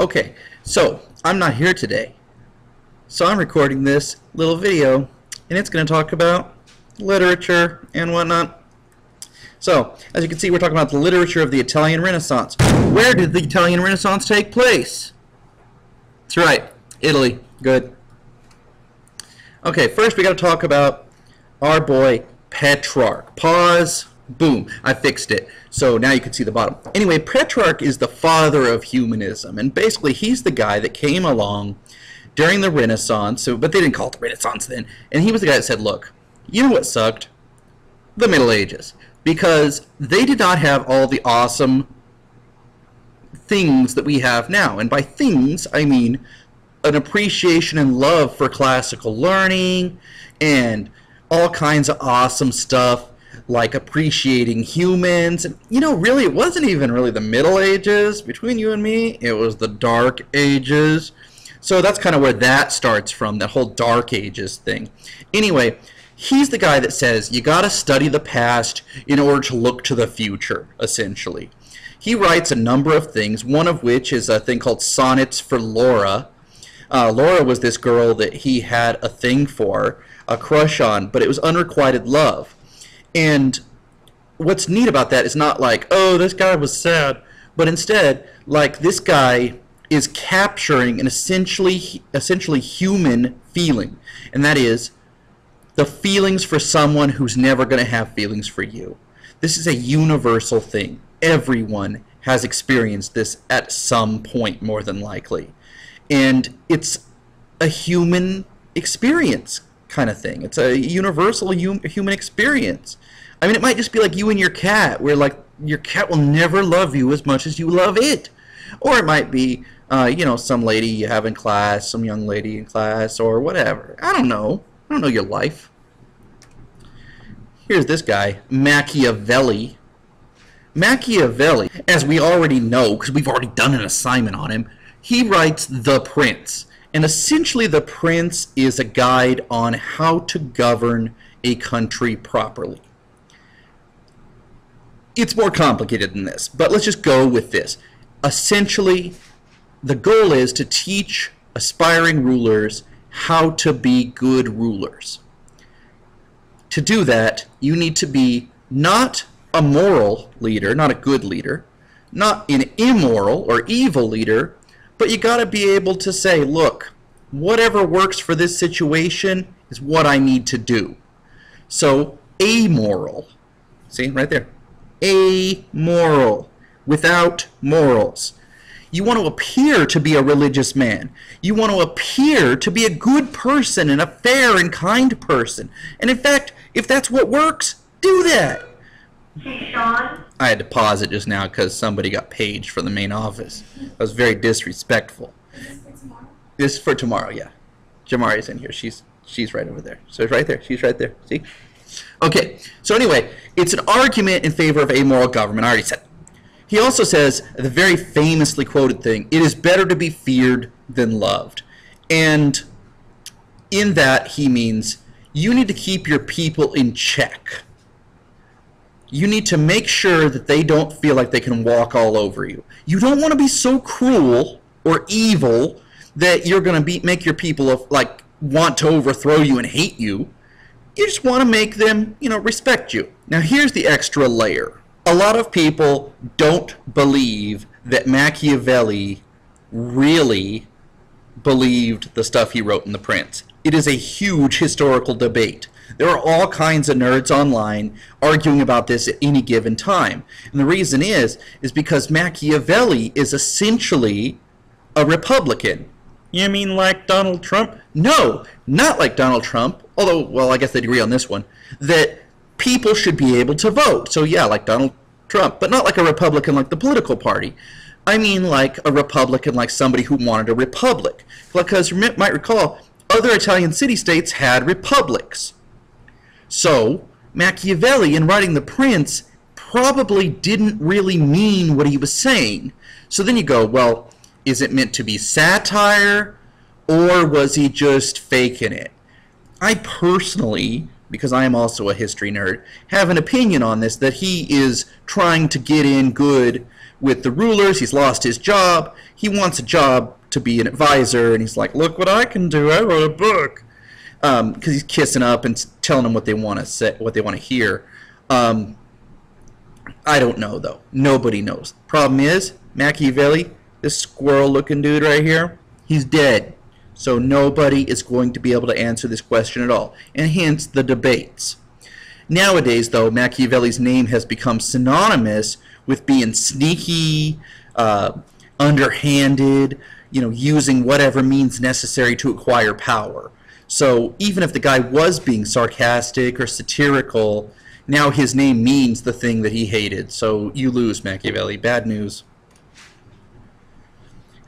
Okay, so I'm not here today. So I'm recording this little video, and it's going to talk about literature and whatnot. So, as you can see, we're talking about the literature of the Italian Renaissance. Where did the Italian Renaissance take place? That's right, Italy. Good. Okay, first we got to talk about our boy Petrarch. Pause. Boom. I fixed it. So now you can see the bottom. Anyway, Petrarch is the father of humanism, and basically he's the guy that came along during the Renaissance, so, but they didn't call it the Renaissance then, and he was the guy that said, look, you know what sucked? The Middle Ages. Because they did not have all the awesome things that we have now. And by things, I mean an appreciation and love for classical learning and all kinds of awesome stuff like appreciating humans. You know, really, it wasn't even really the Middle Ages. Between you and me, it was the Dark Ages. So that's kind of where that starts from, that whole Dark Ages thing. Anyway, he's the guy that says you got to study the past in order to look to the future, essentially. He writes a number of things, one of which is a thing called Sonnets for Laura. Uh, Laura was this girl that he had a thing for, a crush on, but it was unrequited love. And what's neat about that is not like, oh, this guy was sad, but instead, like this guy is capturing an essentially essentially human feeling, and that is the feelings for someone who's never going to have feelings for you. This is a universal thing. Everyone has experienced this at some point, more than likely. And it's a human experience kind of thing. It's a universal human experience. I mean, it might just be like you and your cat, where like your cat will never love you as much as you love it. Or it might be, uh, you know, some lady you have in class, some young lady in class, or whatever. I don't know. I don't know your life. Here's this guy, Machiavelli. Machiavelli, as we already know, because we've already done an assignment on him, he writes The Prince. And essentially, The Prince is a guide on how to govern a country properly. It's more complicated than this, but let's just go with this. Essentially, the goal is to teach aspiring rulers how to be good rulers. To do that, you need to be not a moral leader, not a good leader, not an immoral or evil leader, but you got to be able to say, look, whatever works for this situation is what I need to do. So, amoral. See, right there. Amoral. Without morals. You want to appear to be a religious man. You want to appear to be a good person and a fair and kind person. And in fact, if that's what works, do that. Hey, Sean. I had to pause it just now because somebody got paged from the main office. That was very disrespectful. This is for tomorrow, yeah. Jamari's in here. She's she's right over there. So it's right there. She's right there. See? Okay. So anyway, it's an argument in favor of amoral government. I already said. He also says the very famously quoted thing: "It is better to be feared than loved," and in that he means you need to keep your people in check. You need to make sure that they don't feel like they can walk all over you. You don't want to be so cruel or evil that you're going to be make your people like want to overthrow you and hate you. You just want to make them, you know, respect you. Now here's the extra layer. A lot of people don't believe that Machiavelli really believed the stuff he wrote in The Prince. It is a huge historical debate. There are all kinds of nerds online arguing about this at any given time. And the reason is, is because Machiavelli is essentially a Republican. You mean like Donald Trump? No, not like Donald Trump, although, well, I guess they'd agree on this one, that people should be able to vote. So yeah, like Donald Trump, but not like a Republican like the political party. I mean like a Republican like somebody who wanted a republic. Because you might recall, other Italian city-states had republics. So, Machiavelli, in writing The Prince, probably didn't really mean what he was saying. So then you go, well, is it meant to be satire, or was he just faking it? I personally, because I am also a history nerd, have an opinion on this that he is trying to get in good with the rulers. He's lost his job. He wants a job to be an advisor, and he's like, "Look what I can do! I wrote a book." Because um, he's kissing up and telling them what they want to say, what they want to hear. Um, I don't know though. Nobody knows. Problem is, Machiavelli, this squirrel-looking dude right here, he's dead. So nobody is going to be able to answer this question at all, and hence the debates. Nowadays, though, Machiavelli's name has become synonymous with being sneaky, uh, underhanded, you know, using whatever means necessary to acquire power. So even if the guy was being sarcastic or satirical, now his name means the thing that he hated. So you lose, Machiavelli. Bad news.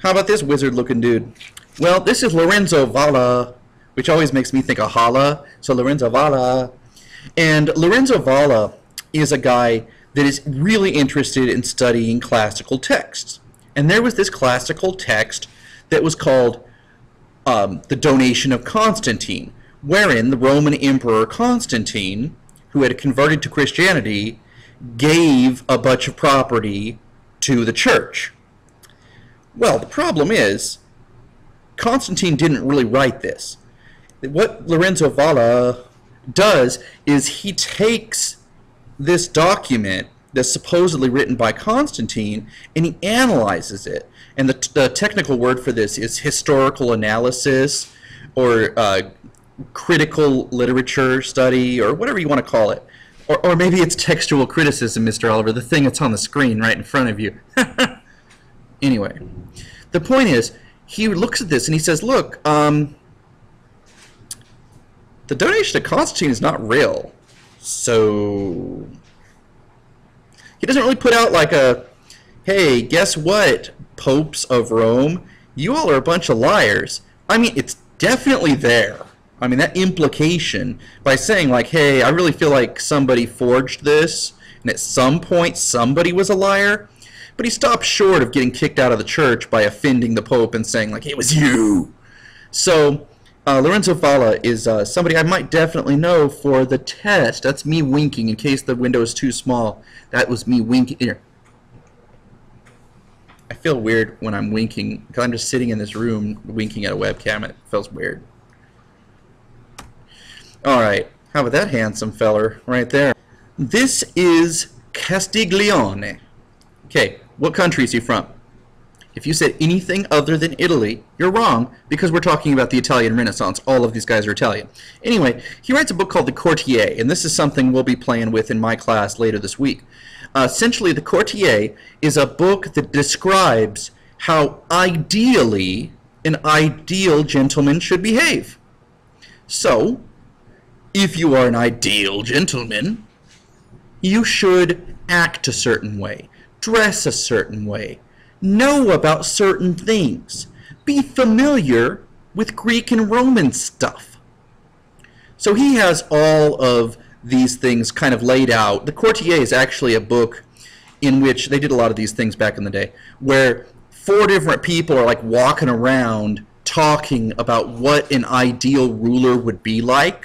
How about this wizard-looking dude? Well, this is Lorenzo Valla, which always makes me think of Hala. So Lorenzo Valla. And Lorenzo Valla is a guy that is really interested in studying classical texts. And there was this classical text that was called um, The Donation of Constantine, wherein the Roman Emperor Constantine, who had converted to Christianity, gave a bunch of property to the church. Well, the problem is, Constantine didn't really write this. What Lorenzo Valla does is he takes this document that's supposedly written by Constantine and he analyzes it. And the, the technical word for this is historical analysis or uh, critical literature study or whatever you want to call it. Or, or maybe it's textual criticism, Mr. Oliver, the thing that's on the screen right in front of you. anyway, the point is, he looks at this and he says, look, um, the donation to Constantine is not real. So he doesn't really put out like a, hey, guess what, popes of Rome? You all are a bunch of liars. I mean, it's definitely there. I mean, that implication by saying like, hey, I really feel like somebody forged this, and at some point somebody was a liar. But he stopped short of getting kicked out of the church by offending the Pope and saying like, it was you. So uh, Lorenzo Valla is uh, somebody I might definitely know for the test. That's me winking in case the window is too small. That was me winking. Here. I feel weird when I'm winking because I'm just sitting in this room winking at a webcam. It feels weird. Alright, how about that handsome feller right there? This is Castiglione. Okay, what country is he from? If you said anything other than Italy, you're wrong because we're talking about the Italian Renaissance. All of these guys are Italian. Anyway, he writes a book called The Courtier, and this is something we'll be playing with in my class later this week. Uh, essentially, The Courtier is a book that describes how ideally an ideal gentleman should behave. So, if you are an ideal gentleman, you should act a certain way, dress a certain way, know about certain things, be familiar with Greek and Roman stuff. So he has all of these things kind of laid out. The Courtier is actually a book in which they did a lot of these things back in the day, where four different people are like walking around talking about what an ideal ruler would be like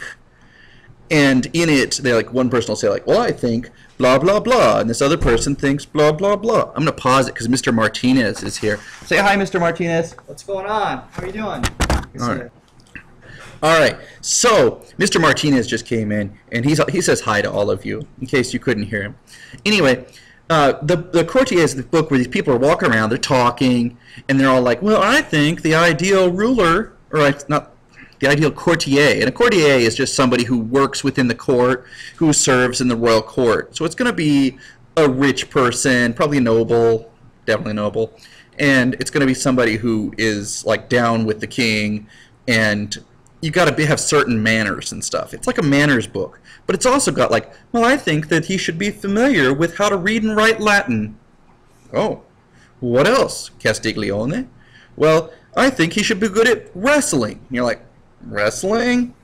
and in it they like one person will say like well i think blah blah blah and this other person thinks blah blah blah i'm going to pause it because mr martinez is here say hi mr martinez What's going on? How are you doing? All right. All right so mr martinez just came in and he's he says hi to all of you in case you couldn't hear him anyway uh, the the courtier is the book where these people are walking around they're talking and they're all like well i think the ideal ruler or it's not the ideal courtier. And a courtier is just somebody who works within the court, who serves in the royal court. So it's going to be a rich person, probably noble, definitely noble. And it's going to be somebody who is like down with the king and you got to have certain manners and stuff. It's like a manners book, but it's also got like, well, I think that he should be familiar with how to read and write Latin. Oh, what else, Castiglione? Well, I think he should be good at wrestling. And you're like, wrestling?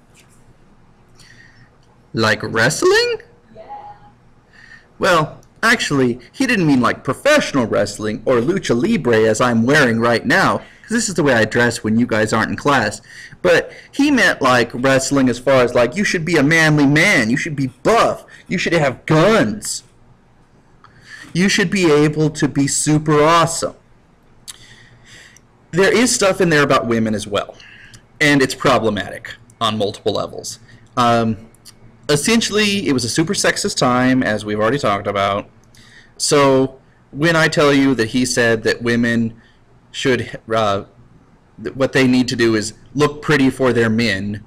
Like wrestling? Yeah. Well, actually, he didn't mean like professional wrestling or lucha libre as I'm wearing right now, because this is the way I dress when you guys aren't in class. But he meant like wrestling as far as like you should be a manly man, you should be buff, you should have guns. you should be able to be super awesome. There is stuff in there about women as well, and it's problematic on multiple levels. Um, essentially, it was a super sexist time, as we've already talked about. So, when I tell you that he said that women should, uh, what they need to do is look pretty for their men,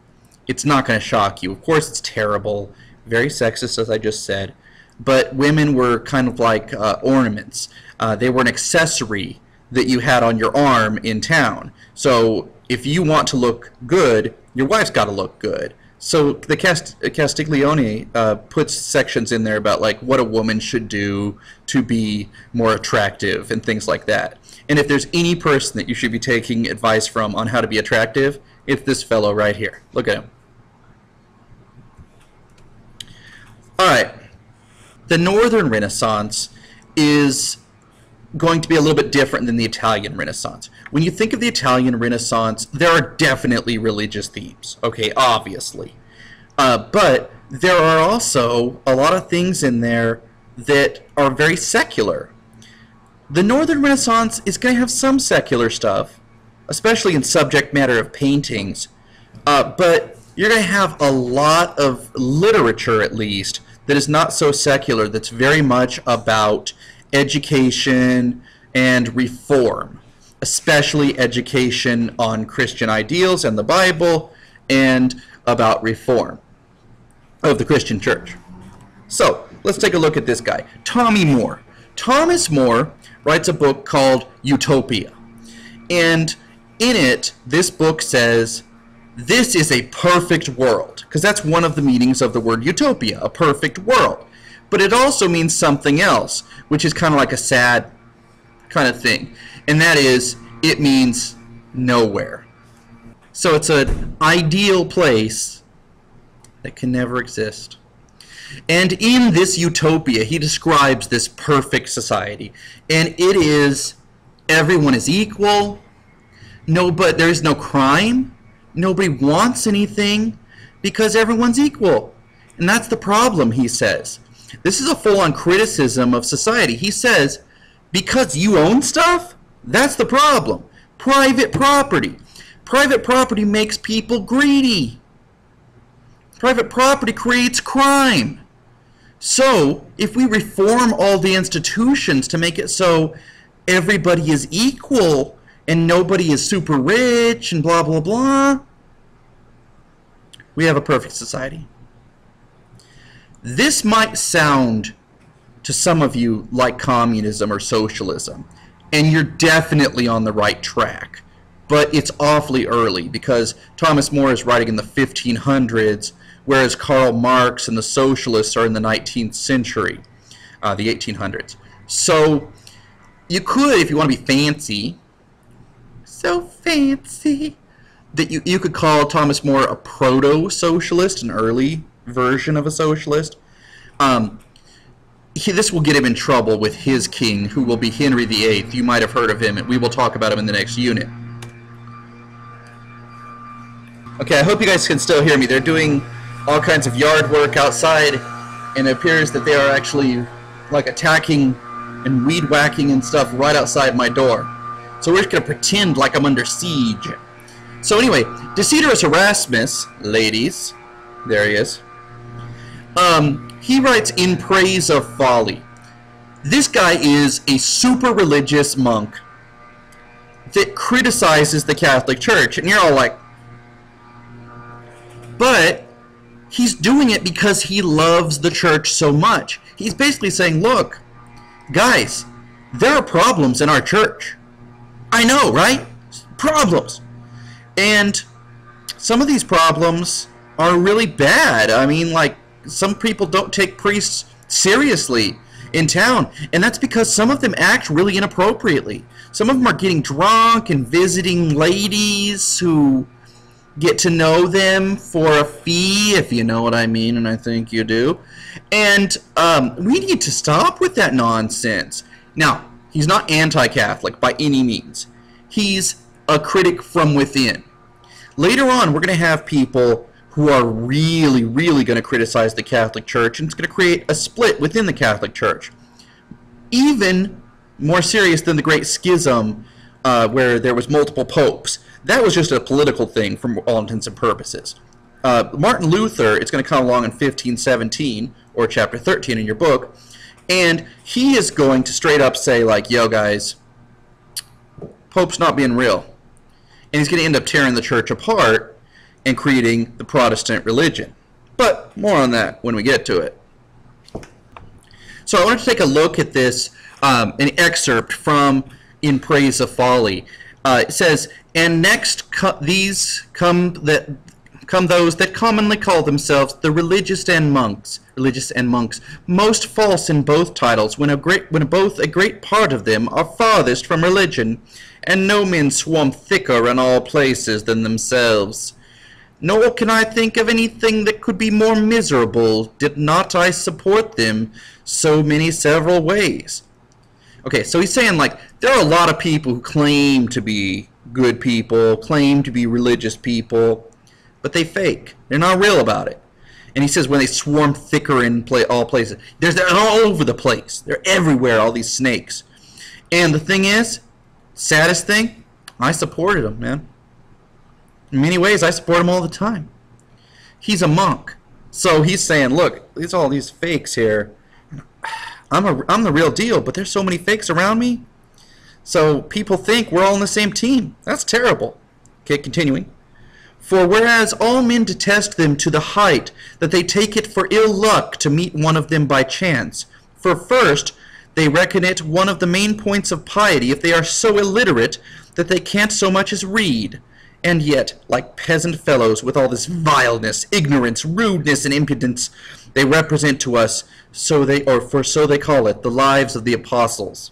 it's not going to shock you. Of course, it's terrible, very sexist, as I just said. But women were kind of like uh, ornaments. Uh, they were an accessory that you had on your arm in town. So if you want to look good, your wife's got to look good. So the Cast- Castiglione uh, puts sections in there about like what a woman should do to be more attractive and things like that. And if there's any person that you should be taking advice from on how to be attractive, it's this fellow right here. Look at him. All right. The Northern Renaissance is going to be a little bit different than the Italian Renaissance. When you think of the Italian Renaissance, there are definitely religious themes, okay, obviously. Uh, but there are also a lot of things in there that are very secular. The Northern Renaissance is going to have some secular stuff, especially in subject matter of paintings, uh, but you're going to have a lot of literature, at least, that is not so secular, that's very much about education and reform, especially education on Christian ideals and the Bible and about reform of the Christian church. So, let's take a look at this guy, Tommy Moore. Thomas More writes a book called Utopia. And in it, this book says, this is a perfect world, because that's one of the meanings of the word utopia, a perfect world. But it also means something else, which is kind of like a sad kind of thing. And that is, it means nowhere. So it's an ideal place that can never exist. And in this utopia, he describes this perfect society. And it is everyone is equal. No, but there is no crime. Nobody wants anything because everyone's equal. And that's the problem, he says. This is a full on criticism of society. He says, because you own stuff, that's the problem. Private property. Private property makes people greedy. Private property creates crime. So, if we reform all the institutions to make it so everybody is equal and nobody is super rich and blah blah blah, we have a perfect society. This might sound to some of you like communism or socialism, and you're definitely on the right track. But it's awfully early because Thomas More is writing in the 1500s, whereas Karl Marx and the socialists are in the 19th century, uh, the 1800s. So you could, if you want to be fancy, so fancy, that you, you could call Thomas More a proto-socialist, an early version of a socialist. Um, he, this will get him in trouble with his king, who will be Henry VIII. You might have heard of him, and we will talk about him in the next unit. Okay, I hope you guys can still hear me. They're doing all kinds of yard work outside, and it appears that they are actually like attacking and weed whacking and stuff right outside my door. So we're just going to pretend like I'm under siege. So anyway, Desiderius Erasmus, ladies, there he is. Um, he writes in praise of folly. This guy is a super religious monk that criticizes the Catholic Church, and you're all like, but he's doing it because he loves the church so much. He's basically saying, look, guys, there are problems in our church. I know, right? Problems. And some of these problems are really bad. I mean, like, some people don't take priests seriously in town, and that's because some of them act really inappropriately. Some of them are getting drunk and visiting ladies who get to know them for a fee, if you know what I mean, and I think you do. And um, we need to stop with that nonsense. Now, he's not anti Catholic by any means, he's a critic from within. Later on, we're going to have people who are really, really going to criticize the Catholic Church, and it's going to create a split within the Catholic Church. even more serious than the Great Schism, uh, where there was multiple popes. That was just a political thing for all intents and purposes. Uh, Martin Luther, it's going to come along in 1517, or chapter 13 in your book, and he is going to straight up say, like, yo, guys, Pope's not being real. And he's going to end up tearing the church apart and creating the Protestant religion. But more on that when we get to it. So I want to take a look at this, um, an excerpt from In Praise of Folly. Uh, it says, And next co- these come that come those that commonly call themselves the religious and monks, religious and monks, most false in both titles, when a great when both a great part of them are farthest from religion, and no men swarm thicker in all places than themselves. Nor can I think of anything that could be more miserable, did not I support them so many several ways. Okay, so he's saying like there are a lot of people who claim to be good people, claim to be religious people, but they fake. They're not real about it. And he says when they swarm thicker in play, all places, there's they're all over the place. They're everywhere. All these snakes. And the thing is, saddest thing, I supported them, man. In many ways, I support him all the time. He's a monk, so he's saying, look, there's all these fakes here. I'm a I'm the real deal, but there's so many fakes around me. So people think we're all on the same team. That's terrible. Okay, continuing. For whereas all men detest them to the height that they take it for ill luck to meet one of them by chance, for first, they reckon it one of the main points of piety if they are so illiterate that they can't so much as read, and yet, like peasant fellows with all this vileness, ignorance, rudeness, and impudence, they represent to us, so they or for so they call it, the lives of the apostles.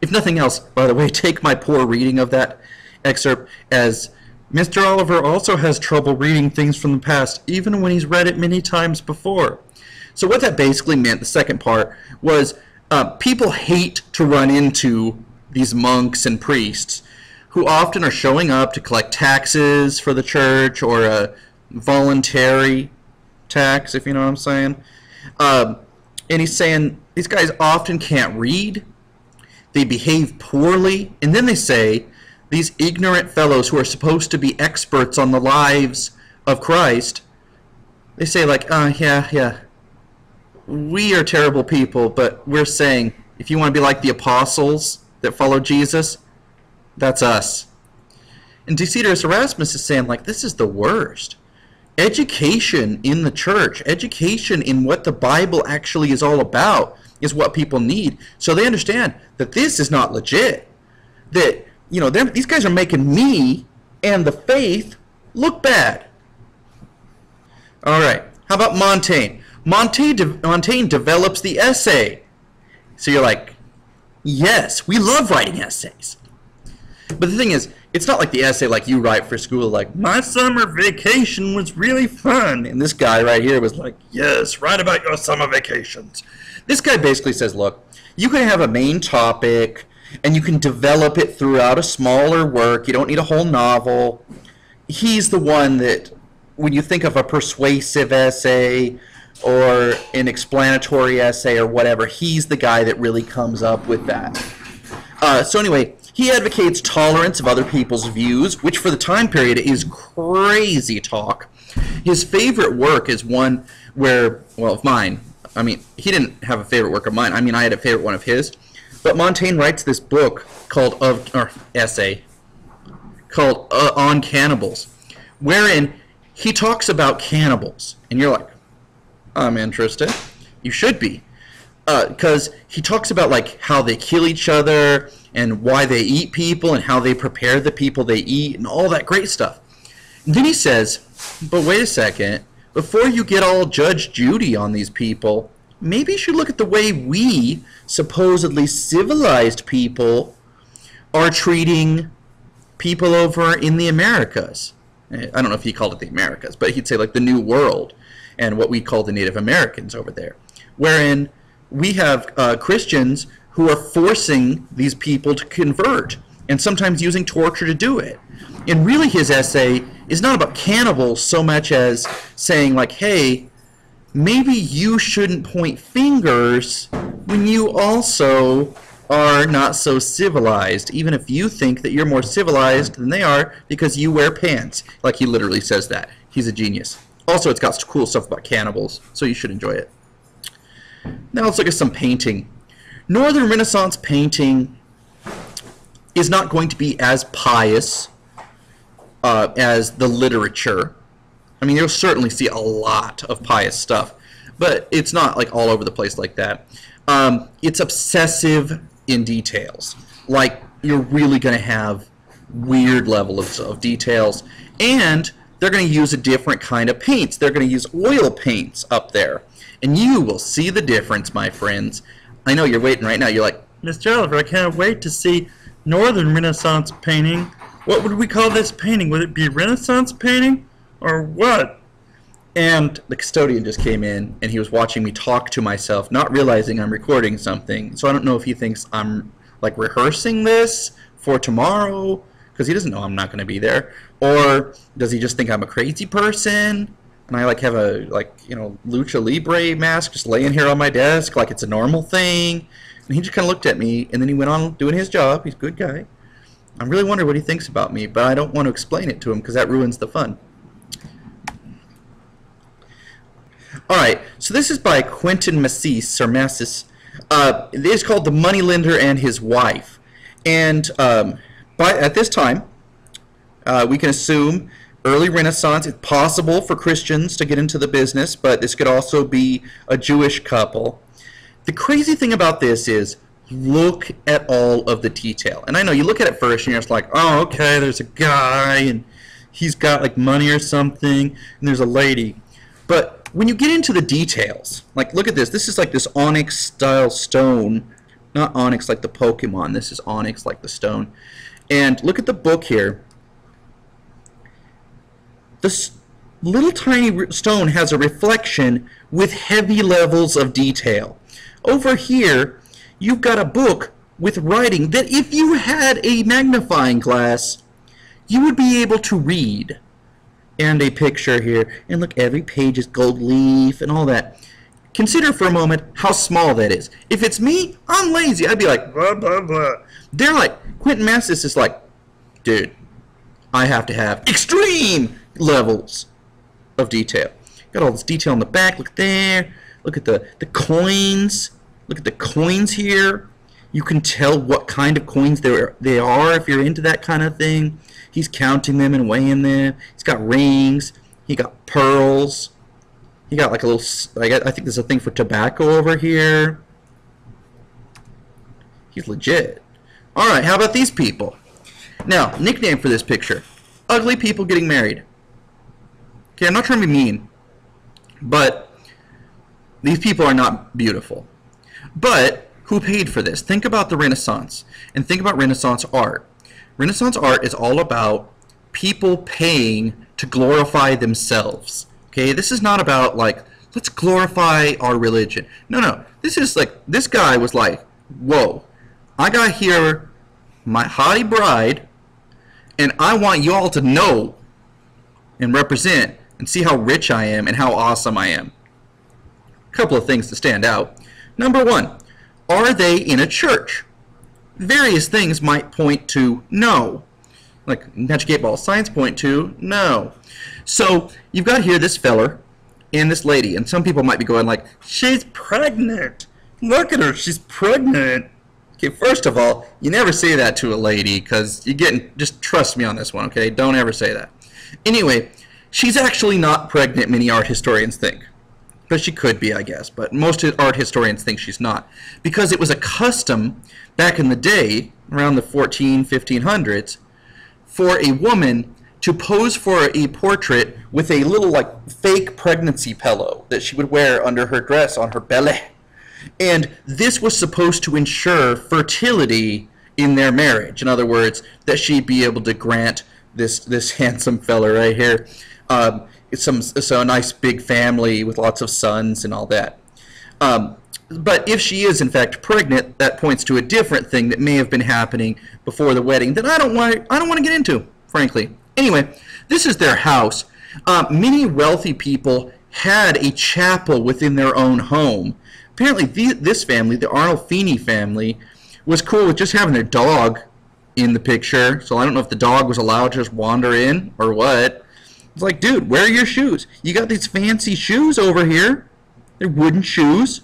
If nothing else, by the way, take my poor reading of that excerpt as Mr. Oliver also has trouble reading things from the past, even when he's read it many times before. So what that basically meant, the second part, was uh, people hate to run into these monks and priests who often are showing up to collect taxes for the church or a voluntary tax, if you know what I'm saying. Um, and he's saying these guys often can't read, they behave poorly, and then they say these ignorant fellows who are supposed to be experts on the lives of Christ, they say like, uh, yeah, yeah, we are terrible people, but we're saying if you want to be like the apostles that followed Jesus, that's us. And Desiderius Erasmus is saying like, this is the worst. Education in the church, education in what the Bible actually is all about, is what people need. So they understand that this is not legit. That you know, these guys are making me and the faith look bad. All right. How about Montaigne? Montaigne, de Montaigne develops the essay. So you're like, yes, we love writing essays. But the thing is, it's not like the essay like you write for school, like, my summer vacation was really fun. And this guy right here was like, yes, write about your summer vacations. This guy basically says, look, you can have a main topic, and you can develop it throughout a smaller work. You don't need a whole novel. He's the one that, when you think of a persuasive essay or an explanatory essay or whatever, he's the guy that really comes up with that. Uh, so anyway, he advocates tolerance of other people's views, which for the time period is crazy talk. His favorite work is one where, well, of mine. I mean, he didn't have a favorite work of mine. I mean, I had a favorite one of his. But Montaigne writes this book called of or essay called uh, on cannibals, wherein he talks about cannibals, and you're like, I'm interested. You should be, because uh, he talks about like how they kill each other and why they eat people and how they prepare the people they eat and all that great stuff. And then he says, but wait a second, before you get all Judge Judy on these people, maybe you should look at the way we, supposedly civilized people, are treating people over in the Americas. I don't know if he called it the Americas, but he'd say like the New World and what we call the Native Americans over there, wherein we have uh, Christians who are forcing these people to convert and sometimes using torture to do it. And really his essay is not about cannibals so much as saying like, hey, maybe you shouldn't point fingers when you also are not so civilized, even if you think that you're more civilized than they are because you wear pants. Like he literally says that. He's a genius. Also, it's got cool stuff about cannibals, so you should enjoy it. Now let's look at some painting. Northern Renaissance painting is not going to be as pious uh, as the literature. I mean, you'll certainly see a lot of pious stuff, but it's not like all over the place like that. Um, it's obsessive in details. Like you're really going to have weird levels of details, and they're going to use a different kind of paints. They're going to use oil paints up there, and you will see the difference, my friends. I know you're waiting right now. You're like, Mr. Oliver, I can't wait to see Northern Renaissance painting. What would we call this painting? Would it be Renaissance painting or what? And the custodian just came in and he was watching me talk to myself, not realizing I'm recording something. So I don't know if he thinks I'm like rehearsing this for tomorrow because he doesn't know I'm not going to be there, or does he just think I'm a crazy person and I like have a like you know lucha libre mask just laying here on my desk like it's a normal thing? And he just kind of looked at me and then he went on doing his job. He's a good guy. I'm really wondering what he thinks about me, but I don't want to explain it to him because that ruins the fun. All right, so this is by Quentin Massys, or Massis. Uh, it is called The Moneylender and His Wife. And um, by, at this time, uh, we can assume early Renaissance. It's possible for Christians to get into the business, but this could also be a Jewish couple. The crazy thing about this is look at all of the detail. And I know you look at it first and you're just like, oh, okay, there's a guy and he's got like money or something, and there's a lady. But when you get into the details, like look at this. This is like this onyx style stone. Not onyx like the Pokemon. This is onyx like the stone. And look at the book here. This little tiny stone has a reflection with heavy levels of detail. Over here, you've got a book with writing that if you had a magnifying glass, you would be able to read and a picture here. And look, every page is gold leaf and all that. Consider for a moment how small that is. If it's me, I'm lazy. I'd be like, blah, blah, blah. They're like, Quentin Massys is like, dude, I have to have extreme levels of detail. Got all this detail on the back. Look there. Look at the, the coins. Look at the coins here. You can tell what kind of coins they are if you're into that kind of thing. He's counting them and weighing them. He's got rings. He got pearls. He got like a little, like, I think there's a thing for tobacco over here. He's legit. Alright, how about these people? Now, nickname for this picture. Ugly people getting married. I'm not trying to be mean, but these people are not beautiful. But who paid for this? Think about the Renaissance and think about Renaissance art. Renaissance art is all about people paying to glorify themselves. Okay, this is not about like let's glorify our religion. No, no. This is like this guy was like, "Whoa. I got here my hottie bride and I want you all to know and represent and see how rich I am and how awesome I am." A couple of things to stand out. Number 1, are they in a church? various things might point to no. Like Magic 8 Ball Science point to no. So you've got here this feller and this lady, and some people might be going like, she's pregnant. Look at her, she's pregnant. Okay, first of all, you never say that to a lady because you're getting, just trust me on this one, okay? Don't ever say that. Anyway, she's actually not pregnant, many art historians think. But she could be, I guess. But most art historians think she's not. Because it was a custom back in the day, around the 14, 1500s, for a woman to pose for a portrait with a little like fake pregnancy pillow that she would wear under her dress on her belly. And this was supposed to ensure fertility in their marriage. In other words, that she'd be able to grant this this handsome fella right here um, some so a nice big family with lots of sons and all that. Um, but if she is in fact pregnant, that points to a different thing that may have been happening before the wedding that I don't want. I don't want to get into, frankly. Anyway, this is their house. Uh, many wealthy people had a chapel within their own home. Apparently, the, this family, the Arnolfini family, was cool with just having their dog in the picture. So I don't know if the dog was allowed to just wander in or what. It's like, dude, where are your shoes? You got these fancy shoes over here. They're wooden shoes.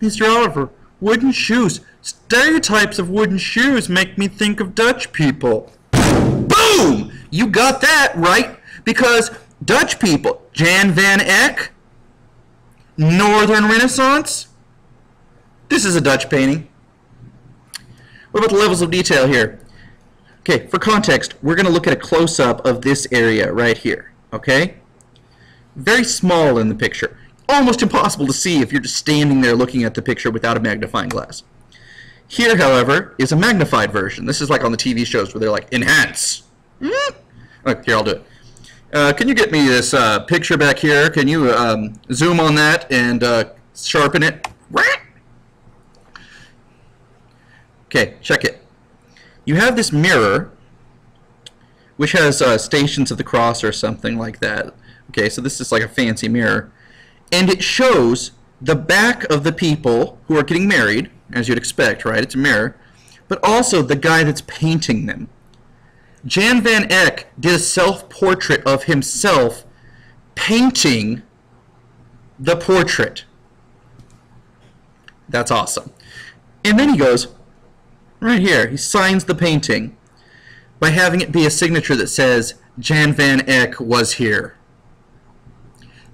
Mr. Oliver, wooden shoes. Stereotypes of wooden shoes make me think of Dutch people. Boom! You got that right because Dutch people, Jan van Eyck, Northern Renaissance. This is a Dutch painting. What about the levels of detail here? Okay, for context, we're going to look at a close-up of this area right here, okay? Very small in the picture. Almost impossible to see if you're just standing there looking at the picture without a magnifying glass. Here, however, is a magnified version. This is like on the TV shows where they're like, enhance. Mm. Right, here, I'll do it. Uh, can you get me this uh, picture back here? Can you um, zoom on that and uh, sharpen it? Okay, check it. You have this mirror, which has uh, stations of the cross or something like that. Okay, so this is like a fancy mirror. And it shows the back of the people who are getting married, as you'd expect, right? It's a mirror. But also the guy that's painting them. Jan van Eyck did a self-portrait of himself painting the portrait. That's awesome. And then he goes, right here, he signs the painting by having it be a signature that says, Jan van Eyck was here.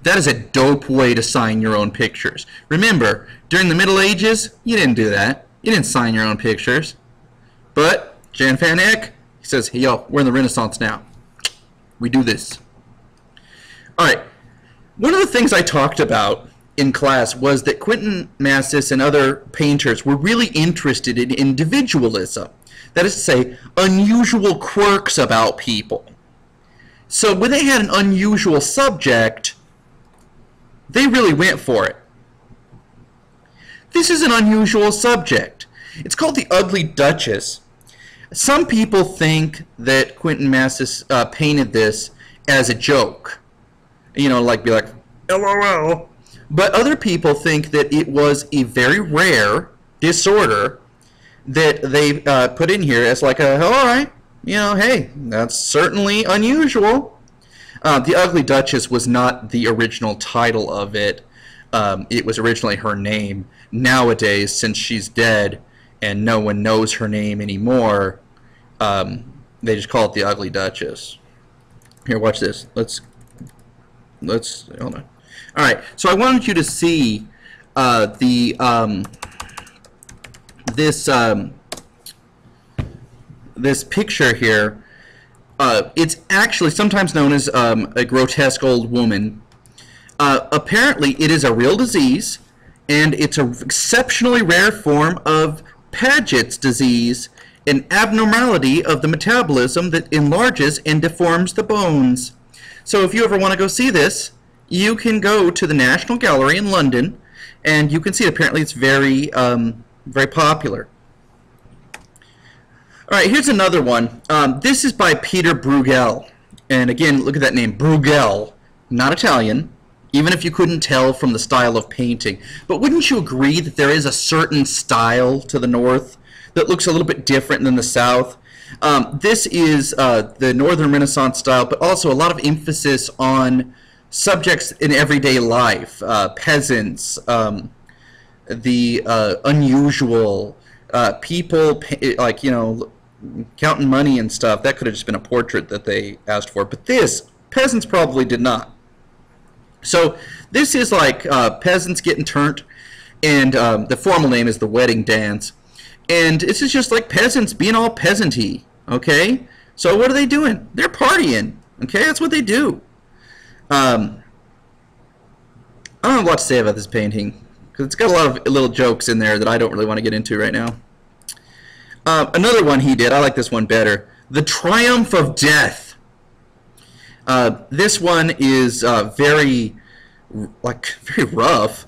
That is a dope way to sign your own pictures. Remember, during the Middle Ages, you didn't do that. You didn't sign your own pictures. But Jan van Eyck, he says, hey, yo, we're in the Renaissance now. We do this. All right. One of the things I talked about in class was that Quentin Massys and other painters were really interested in individualism. That is to say, unusual quirks about people. So when they had an unusual subject, they really went for it. This is an unusual subject. It's called The Ugly Duchess. Some people think that Quentin Massys uh, painted this as a joke. You know, like be like, LOL. But other people think that it was a very rare disorder that they uh, put in here as like a, all right, you know, hey, that's certainly unusual. Uh, the Ugly Duchess was not the original title of it. Um, it was originally her name. Nowadays, since she's dead and no one knows her name anymore, um, they just call it the Ugly Duchess. Here, watch this. Let's let's hold on. All right, so I wanted you to see uh, the um, this um, this picture here. Uh, it's actually sometimes known as um, a grotesque old woman. Uh, apparently, it is a real disease, and it's an exceptionally rare form of Paget's disease, an abnormality of the metabolism that enlarges and deforms the bones. So if you ever want to go see this, you can go to the National Gallery in London, and you can see apparently it's very, um, very popular. All right, here's another one. Um, this is by Pieter Bruegel. And again, look at that name, Bruegel, not Italian, even if you couldn't tell from the style of painting. But wouldn't you agree that there is a certain style to the north that looks a little bit different than the south? Um, this is uh, the Northern Renaissance style, but also a lot of emphasis on subjects in everyday life, uh, peasants, um, the uh, unusual, uh, people, like, you know, counting money and stuff. That could have just been a portrait that they asked for. But this, peasants probably did not. So this is like uh, peasants getting turned, and um, the formal name is the wedding dance. And this is just like peasants being all peasanty, okay? So what are they doing? They're partying, okay? That's what they do. Um, I don't have a lot to say about this painting because it's got a lot of little jokes in there that I don't really want to get into right now. Uh, another one he did, I like this one better. The Triumph of Death. Uh, this one is uh, very, like, very rough.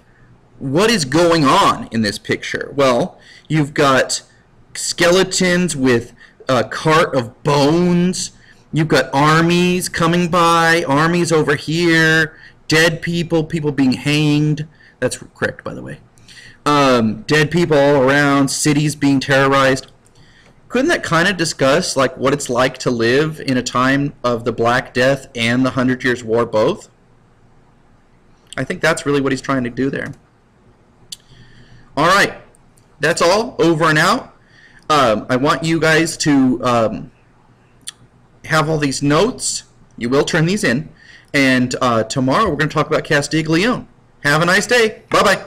What is going on in this picture? Well, you've got skeletons with a cart of bones You've got armies coming by, armies over here, dead people, people being hanged. That's correct, by the way. Um, dead people all around, cities being terrorized. Couldn't that kind of discuss like what it's like to live in a time of the Black Death and the Hundred Years' War both? I think that's really what he's trying to do there. All right, that's all over and out. Um, I want you guys to um, have all these notes. You will turn these in. And uh, tomorrow we're going to talk about Castiglione. Have a nice day. Bye bye.